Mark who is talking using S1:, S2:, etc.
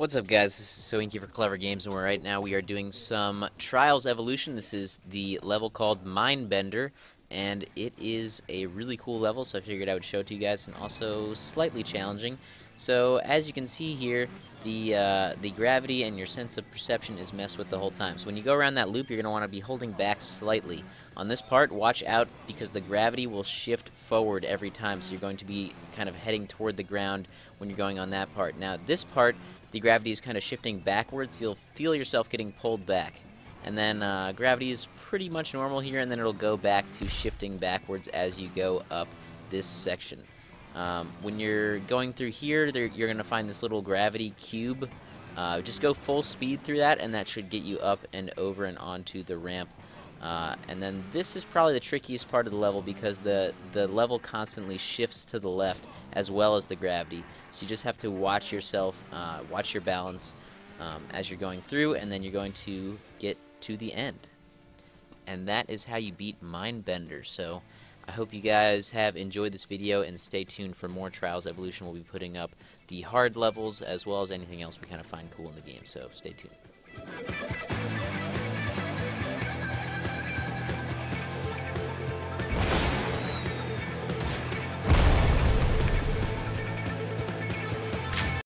S1: What's up guys, this is Soinky for Clever Games and right now we are doing some Trials Evolution. This is the level called Mindbender and it is a really cool level so I figured I would show it to you guys and also slightly challenging. So as you can see here, the uh, the gravity and your sense of perception is messed with the whole time. So when you go around that loop, you're going to want to be holding back slightly. On this part, watch out because the gravity will shift forward every time, so you're going to be kind of heading toward the ground when you're going on that part. Now this part, the gravity is kind of shifting backwards. You'll feel yourself getting pulled back. And then uh, gravity is pretty much normal here, and then it'll go back to shifting backwards as you go up this section. Um, when you're going through here, you're going to find this little gravity cube. Uh, just go full speed through that, and that should get you up and over and onto the ramp. Uh, and then this is probably the trickiest part of the level because the, the level constantly shifts to the left as well as the gravity. So you just have to watch yourself, uh, watch your balance um, as you're going through, and then you're going to get to the end. And that is how you beat Mindbender. So I hope you guys have enjoyed this video and stay tuned for more Trials Evolution. We'll be putting up the hard levels as well as anything else we kind of find cool in the game, so stay tuned.